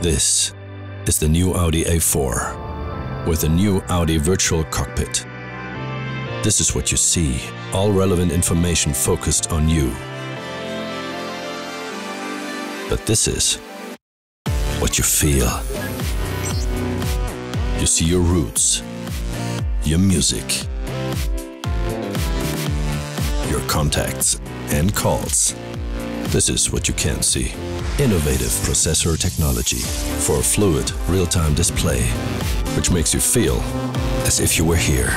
This is the new Audi A4 with the new Audi Virtual Cockpit. This is what you see, all relevant information focused on you. But this is what you feel. You see your routes, your music, your contacts and calls. This is what you can't see. Innovative processor technology for a fluid, real-time display, which makes you feel as if you were here.